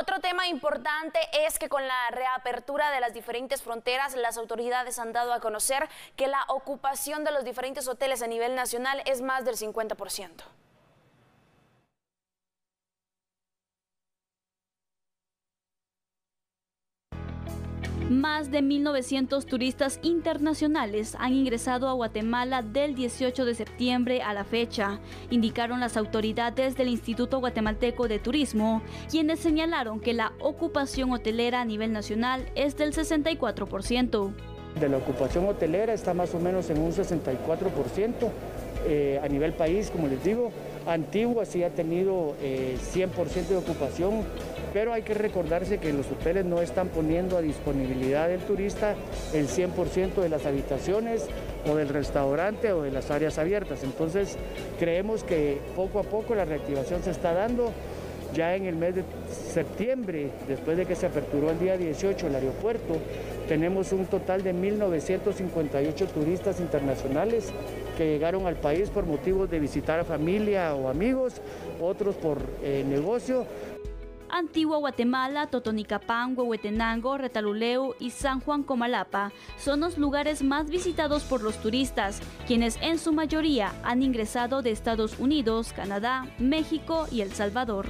Otro tema importante es que con la reapertura de las diferentes fronteras, las autoridades han dado a conocer que la ocupación de los diferentes hoteles a nivel nacional es más del 50%. Más de 1.900 turistas internacionales han ingresado a Guatemala del 18 de septiembre a la fecha, indicaron las autoridades del Instituto Guatemalteco de Turismo, quienes señalaron que la ocupación hotelera a nivel nacional es del 64%. De la ocupación hotelera está más o menos en un 64%. Eh, a nivel país, como les digo, Antigua sí ha tenido 100% eh, de ocupación, pero hay que recordarse que los hoteles no están poniendo a disponibilidad del turista el 100% de las habitaciones o del restaurante o de las áreas abiertas. Entonces creemos que poco a poco la reactivación se está dando. Ya en el mes de septiembre, después de que se aperturó el día 18 el aeropuerto, tenemos un total de 1.958 turistas internacionales que llegaron al país por motivos de visitar a familia o amigos, otros por eh, negocio. Antigua Guatemala, Totonicapán, Huehuetenango, Retaluleu y San Juan Comalapa son los lugares más visitados por los turistas, quienes en su mayoría han ingresado de Estados Unidos, Canadá, México y El Salvador.